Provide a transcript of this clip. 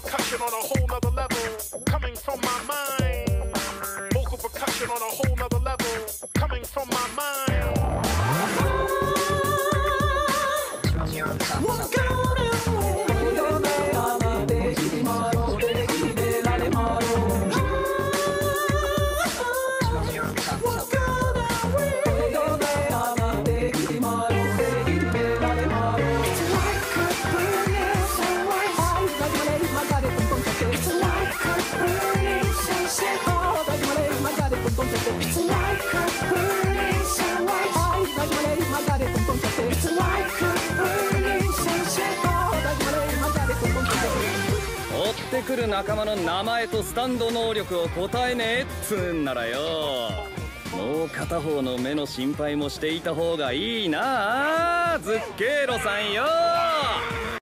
percussion on a whole nother level, coming from my mind. Vocal percussion on a whole nother level, coming from my mind. 追ってくる仲間の名前とスタンド能力を答えねえっつうんならよ。もう片方の目の心配もしていた方がいいなあズッケーロさんよ。